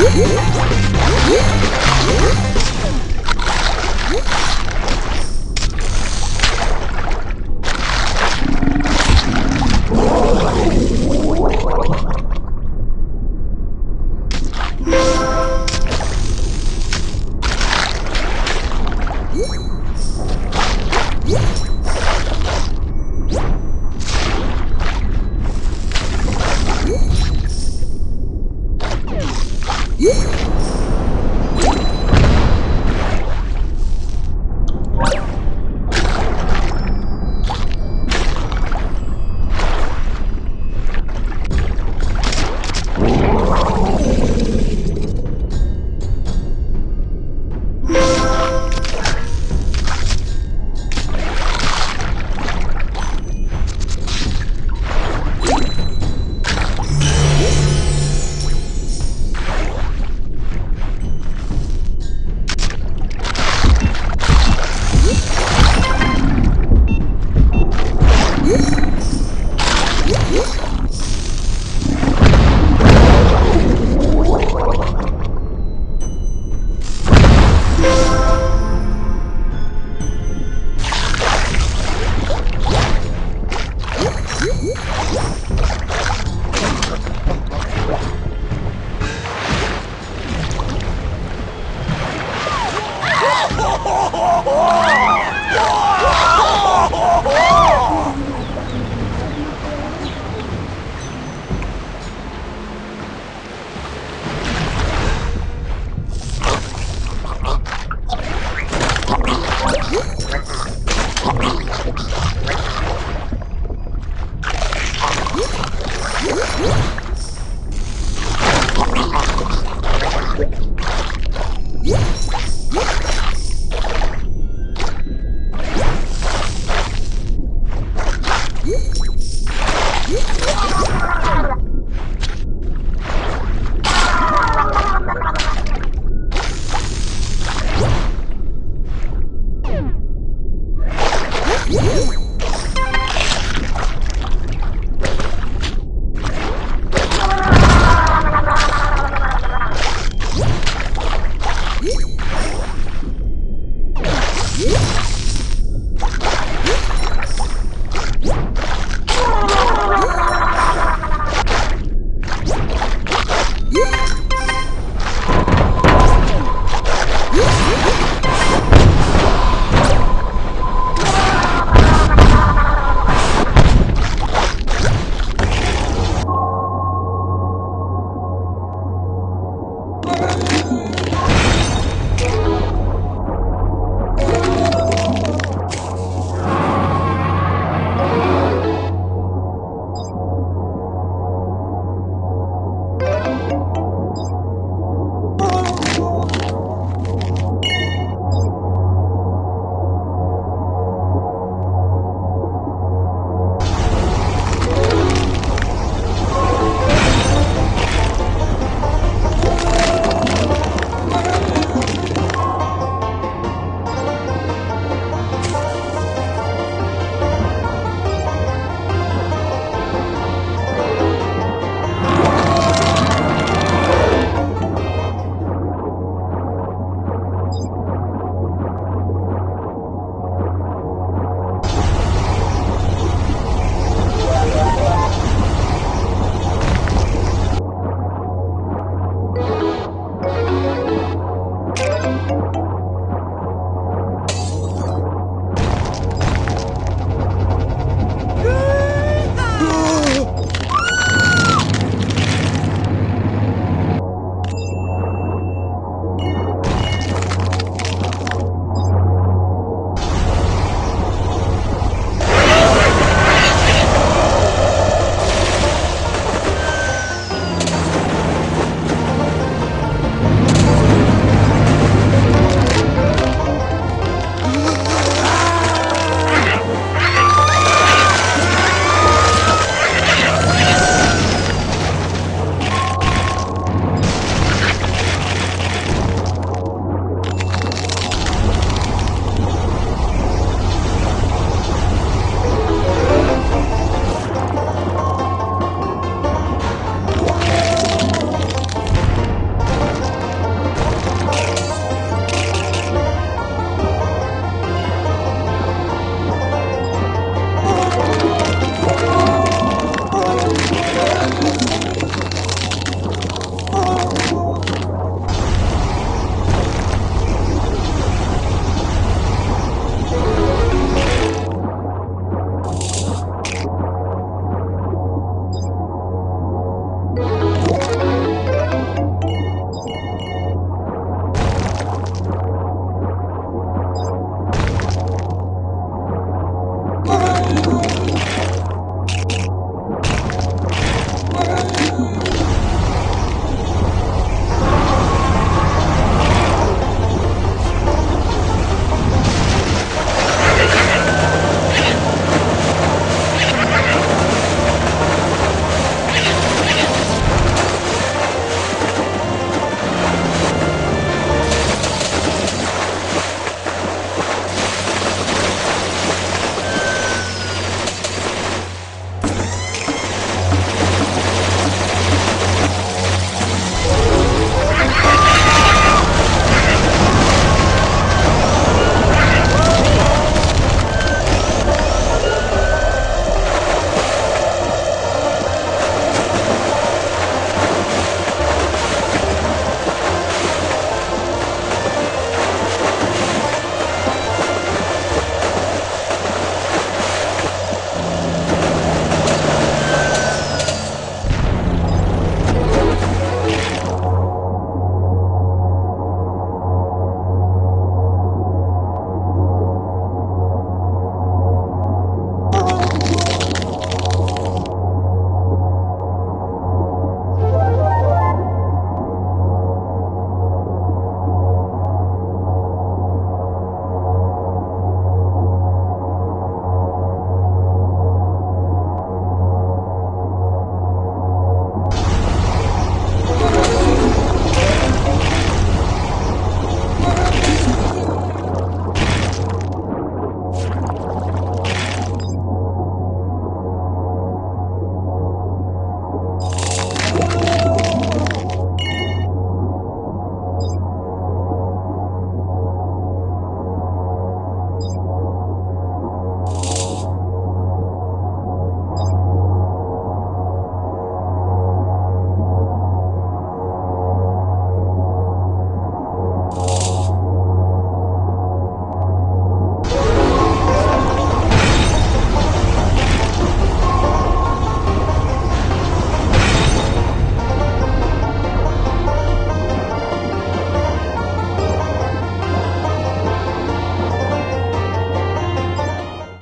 Yeah.